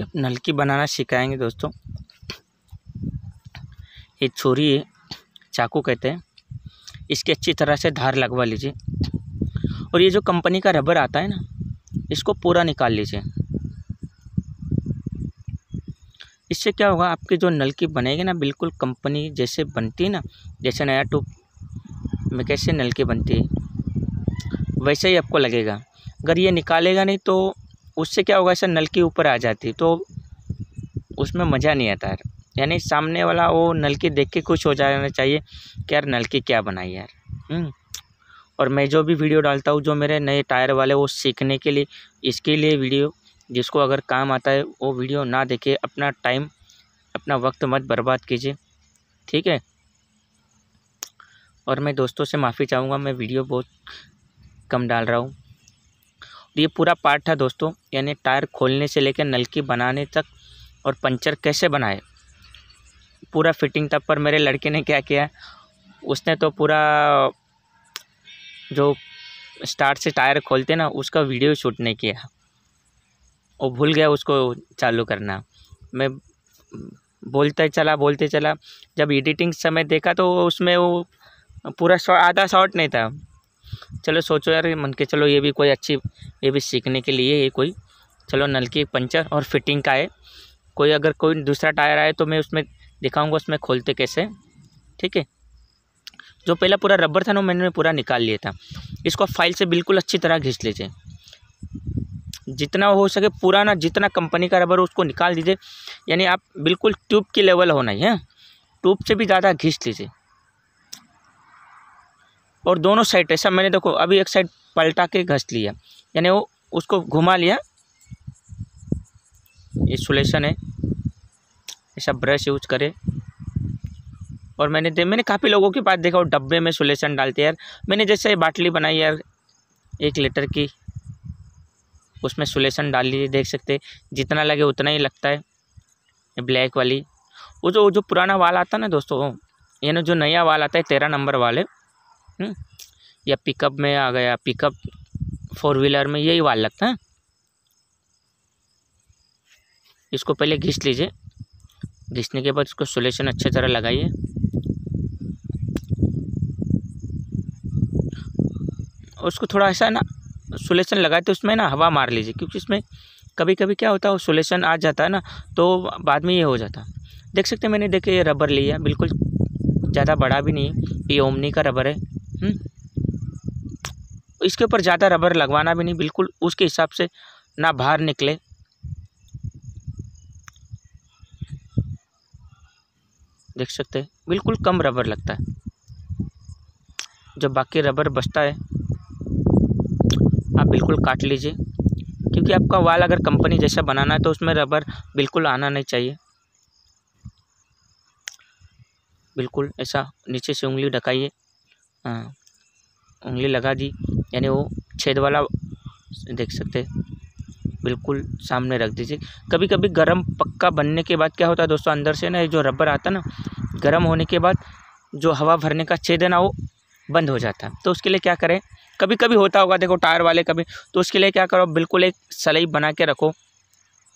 जब नलकी बनाना सिखाएँगे दोस्तों, ये छुरी चाकू कहते हैं, इसकी अच्छी तरह से धार लगवा लीजिए। और ये जो कंपनी का रबर आता है ना, इसको पूरा निकाल लीजिए। इससे क्या होगा, आपकी जो नलकी बनेगी ना, बिल्कुल कंपनी जैसे बनती है ना, जैसे नया टूब में कैसे नलकी बनती है, वैसे ही आपको लगेगा। अगर ये निकालेगा नहीं तो उससे क्या होगा, ऐसा नलकी ऊपर आ जाती तो उसमें मज़ा नहीं आता यार। यानी सामने वाला वो नलकी देख के खुश हो जाना चाहिए कि यार नलकी क्या बनाई यार। हम्म। और मैं जो भी वीडियो डालता हूँ, जो मेरे नए टायर वाले, वो सीखने के लिए, इसके लिए वीडियो, जिसको अगर काम आता है, वो वीडियो ना देखे, अपना टाइम, अपना वक्त मत बर्बाद कीजिए। ठीक है? और मैं दोस्तों से माफ़ी चाहूँगा, मैं वीडियो बहुत कम डाल रहा हूँ। ये पूरा पार्ट था दोस्तों, यानी टायर खोलने से लेकर नलकी बनाने तक और पंचर कैसे बनाए। पूरा फिटिंग तब पर मेरे लड़के ने क्या किया, उसने तो पूरा जो स्टार्ट से टायर खोलते ना, उसका वीडियो शूट नहीं किया। वो भूल गया उसको चालू करना। मैं बोलते चला बोलते चला, जब एडिटिंग समय देखा तो उसमें वो पूरा आधा शॉट नहीं था। चलो सोचो यार मन के चलो, ये भी कोई अच्छी, ये भी सीखने के लिए ये कोई, चलो नल की पंचर और फिटिंग का है। कोई अगर कोई दूसरा टायर आए तो मैं उसमें दिखाऊँगा, उसमें खोलते कैसे। ठीक है? जो पहला पूरा रबर था ना मैंने पूरा निकाल लिया था। इसको फ़ाइल से बिल्कुल अच्छी तरह घिस लीजिए। जितना हो सके पुराना, जितना कंपनी का रबर उसको निकाल दीजिए। यानी आप बिल्कुल ट्यूब की लेवल होना ही है? ट्यूब से भी ज़्यादा घिस लीजिए। और दोनों साइड ऐसा मैंने देखो, अभी एक साइड पलटा के घस लिया। यानी वो उसको घुमा लिया। ये सोलेशन है। ऐसा ब्रश यूज़ करे। और मैंने दे, मैंने काफ़ी लोगों के पास देखा, वो डब्बे में सोलेशन डालते यार। मैंने जैसे बाटली बनाई यार, एक लीटर की। उसमें सोलेशन डाल लीजिए देख सकते जितना लगे उतना ही लगता है। ब्लैक वाली। वो जो वो जो पुराना वाल आता है ना दोस्तों, यानी जो नया वाल आता है, तेरह नंबर वाले या पिकअप में आ गया पिकअप फोर व्हीलर में यही वाल लगता है? इसको पहले घिस लीजिए। घिसने के बाद इसको सोलेशन अच्छे तरह लगाइए। उसको थोड़ा ऐसा ना सोलेशन लगाए तो उसमें ना हवा मार लीजिए, क्योंकि इसमें कभी कभी क्या होता है, वो सोलेशन आ जाता है ना तो बाद में ये हो जाता देख सकते हैं मैंने देखे ये रबर लिया बिल्कुल ज़्यादा बड़ा भी नहीं है, ये ओमनी का रबर है। हम्म। इसके ऊपर ज़्यादा रबर लगवाना भी नहीं, बिल्कुल उसके हिसाब से ना बाहर निकले। देख सकते हैं, बिल्कुल कम रबर लगता है। जब बाकी रबर बचता है, आप बिल्कुल काट लीजिए। क्योंकि आपका वाल अगर कंपनी जैसा बनाना है तो उसमें रबर बिल्कुल आना नहीं चाहिए। बिल्कुल ऐसा नीचे से उंगली ढकाइए। हाँ। उंगली लगा दी, यानी वो छेद वाला देख सकते। बिल्कुल सामने रख दीजिए। कभी कभी गर्म पक्का बनने के बाद क्या होता है दोस्तों, अंदर से ना ये जो रबर आता ना, गर्म होने के बाद जो हवा भरने का छेद है ना, वो बंद हो जाता है। तो उसके लिए क्या करें? कभी कभी होता होगा, देखो टायर वाले कभी तो उसके लिए क्या करो, बिल्कुल एक सलाई बना के रखो।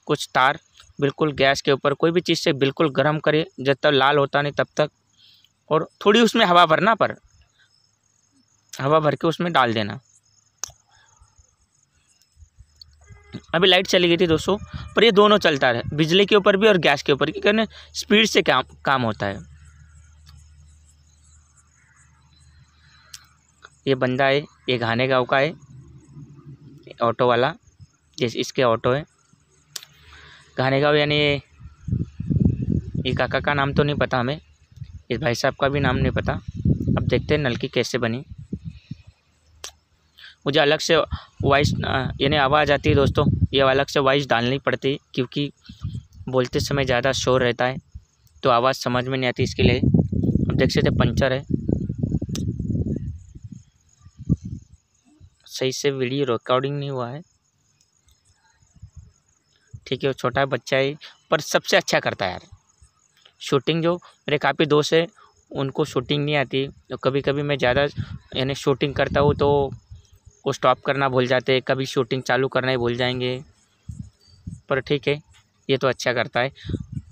कुछ तार, बिल्कुल गैस के ऊपर, कोई भी चीज़ से बिल्कुल गर्म करे जब तक लाल होता नहीं तब तक। और थोड़ी उसमें हवा भरना पर। हवा भर के उसमें डाल देना। अभी लाइट चली गई थी दोस्तों, पर ये दोनों चलता है बिजली के ऊपर भी और गैस के ऊपर भी क्योंकि स्पीड से काम काम होता है। ये बंदा है, ये घाने गाँव का है ऑटो वाला जैसे इसके ऑटो है। घाने गाँव यानी ये ये काका का नाम तो नहीं पता हमें, इस भाई साहब का भी नाम नहीं पता। अब देखते हैं नलकी कैसे बनी। मुझे अलग से वॉइस यानी आवाज़ आती है दोस्तों। ये अलग से वॉइस डालनी पड़ती क्योंकि बोलते समय ज़्यादा शोर रहता है तो आवाज़ समझ में नहीं आती इसके लिए। अब देख सकते पंचर है। सही से वीडियो रिकॉर्डिंग नहीं हुआ है। ठीक है, वो छोटा बच्चा है, पर सबसे अच्छा करता है यार। शूटिंग जो मेरे काफ़ी दोस्त है, उनको शूटिंग नहीं आती। तो कभी कभी मैं ज़्यादा, यानी शूटिंग करता हूँ तो वो स्टॉप करना भूल जाते हैं कभी शूटिंग चालू करना ही भूल जाएँगे। पर ठीक है ये तो अच्छा करता है।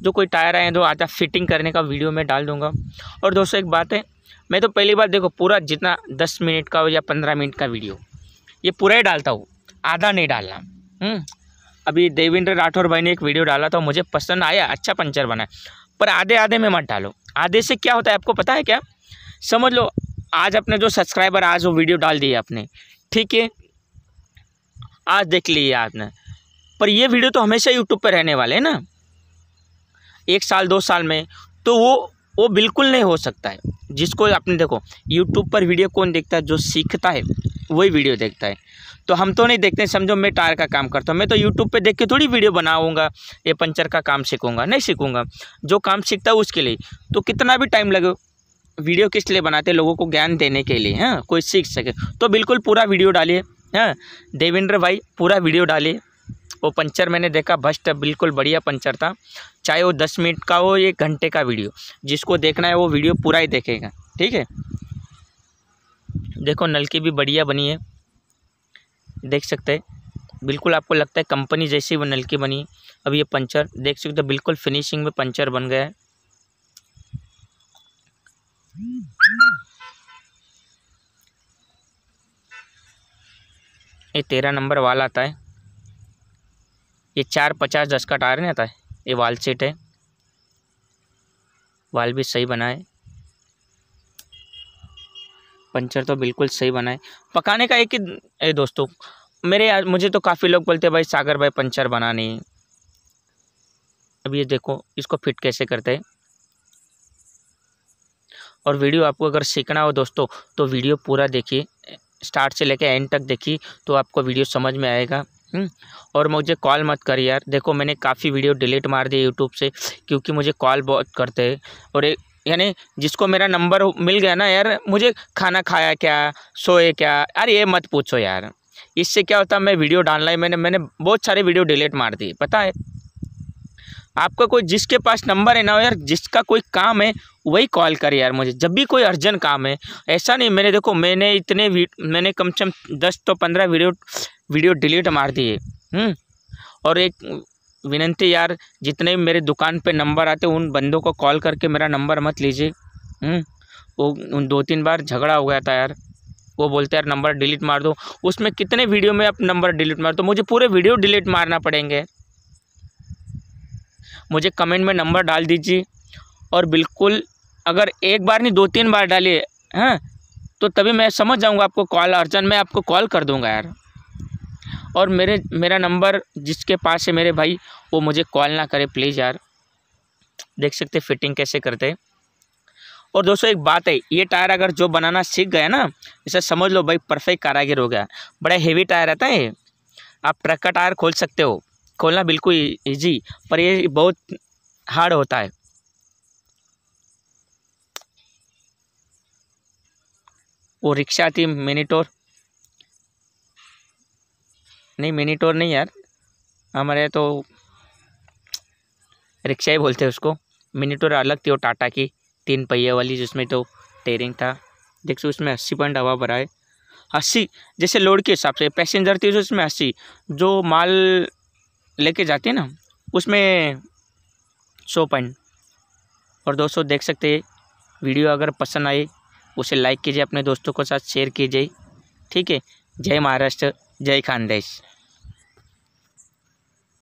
जो कोई टायर आए तो आता फिटिंग करने का वीडियो मैं डाल दूँगा। और दोस्तों एक बात है मैं तो पहली बार देखो पूरा जितना दस मिनट का हो या पंद्रह मिनट का वीडियो ये पूरा ही डालता हूँ आधा नहीं डालना। हम्म, अभी देवेंद्र राठौर भाई ने एक वीडियो डाला था मुझे पसंद आया अच्छा पंचर बना पर आधे आधे में मत डालो। आधे से क्या होता है आपको पता है क्या? समझ लो आज अपने जो सब्सक्राइबर आज वो वीडियो डाल दिए आपने। ठीक है? आज देख लिया आपने। पर ये वीडियो तो हमेशा यूट्यूब पर रहने वाले हैं ना। एक साल, दो साल में तो वो वो बिल्कुल नहीं हो सकता है। जिसको आपने देखो यूट्यूब पर वीडियो कौन देखता है? जो सीखता है, वही वीडियो देखता है। तो हम तो नहीं देखते, समझो मैं टायर का काम करता हूँ। मैं तो यूट्यूब पे देख के थोड़ी वीडियो बनाऊँगा, ये पंचर का काम सीखूँगा, नहीं सीखूँगा। जो काम सीखता है उसके लिए। तो कितना भी टाइम लगे वीडियो किस लिए बनाते हैं? लोगों को ज्ञान देने के लिए हाँ कोई सीख सके। तो बिल्कुल पूरा वीडियो डालिए हाँ देवेंद्र भाई, पूरा वीडियो डालिए। वो पंचर मैंने देखा, भस्ट, बिल्कुल बढ़िया पंचर था। चाहे वो दस मिनट का हो एक घंटे का वीडियो, जिसको देखना है, वो वीडियो पूरा ही देखेगा, ठीक है? देखो नलकी भी बढ़िया बनी है। देख सकते हैं। बिल्कुल आपको लगता है कंपनी जैसी वो नलकी बनी अब ये पंचर, देख सकते हो, बिल्कुल फिनिशिंग में पंचर बन गया है। ये तेरह नंबर वाल आता है। ये चार पचास दस का टायर नहीं आता है। ये वाल सीट है। वाल भी सही बना है। पंचर तो बिल्कुल सही बना है। पकाने का एक ही दोस्तों, मेरे मुझे तो काफ़ी लोग बोलते हैं, भाई सागर भाई पंचर बना नहीं अब ये देखो, इसको फिट कैसे करते हैं। और वीडियो आपको अगर सीखना हो दोस्तों तो वीडियो पूरा देखिए स्टार्ट से लेकर एंड तक देखिए तो आपको वीडियो समझ में आएगा। हम्म, और मुझे कॉल मत कर यार। देखो मैंने काफ़ी वीडियो डिलीट मार दिए यूट्यूब से क्योंकि मुझे कॉल बहुत करते हैं। और एक यानी जिसको मेरा नंबर मिल गया ना यार मुझे खाना खाया क्या सोए क्या यार ये मत पूछो यार। इससे क्या होता मैं वीडियो डालना है मैंने मैंने बहुत सारे वीडियो डिलीट मार दिए पता है? आपका कोई जिसके पास नंबर है ना यार जिसका कोई काम है वही कॉल करे यार मुझे। जब भी कोई अर्जेंट काम है ऐसा नहीं मैंने देखो मैंने इतने मैंने कम से कम दस तो पंद्रह वीडियो वीडियो डिलीट मार दिए। हम्म, और एक विनंती यार जितने मेरे दुकान पे नंबर आते उन बंदों को कॉल करके मेरा नंबर मत लीजिए। हम्म, वो उन दो तीन बार झगड़ा हो गया था यार। वो बोलते यार नंबर डिलीट मार दो। उसमें कितने वीडियो में आप नंबर डिलीट मार दो? मुझे पूरे वीडियो डिलीट मारना पड़ेंगे। मुझे कमेंट में नंबर डाल दीजिए। और बिल्कुल, अगर एक बार नहीं दो तीन बार डालिए, हैं तो तभी मैं समझ जाऊँगा आपको कॉल, अर्जन, मैं आपको कॉल कर दूँगा यार। और मेरे, मेरा नंबर जिसके पास है मेरे भाई, वो मुझे कॉल ना करे, प्लीज़ यार। देख सकते फिटिंग कैसे करते और दोस्तों, एक बात है, ये टायर अगर जो बनाना सीख गया ना, इसे समझ लो भाई, परफेक्ट कारागिर हो गया। बड़ा हेवी टायर रहता है आप ट्रक का टायर खोल सकते हो। खोलना बिल्कुल ईजी पर ये बहुत हार्ड होता है। वो रिक्शा थी मिनीटोर नहीं मिनीटोर नहीं यार। हमारे तो रिक्शा ही बोलते हैं उसको। मिनीटोर अलग थी वो टाटा की, तीन पहिए वाली जिसमें तो टेयरिंग था। देख सो उसमें अस्सी पॉइंट हवा भरा है। अस्सी, जैसे लोड के हिसाब से पैसेंजर थी तो उसमें अस्सी। जो माल लेके जाते हैं ना उसमें सौ पॉइंट। और दोस्तों, देख सकते हैं, वीडियो अगर पसंद आए, उसे लाइक कीजिए, अपने दोस्तों के साथ शेयर कीजिए। ठीक है, जय महाराष्ट्र, जय खानदेश।